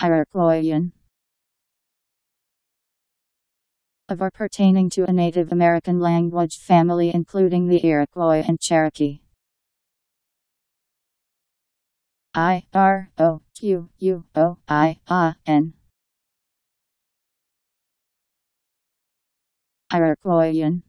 Iroquoian. Of or pertaining to a Native American language family including the Iroquois and Cherokee. I R O Q U O I A N. Iroquoian.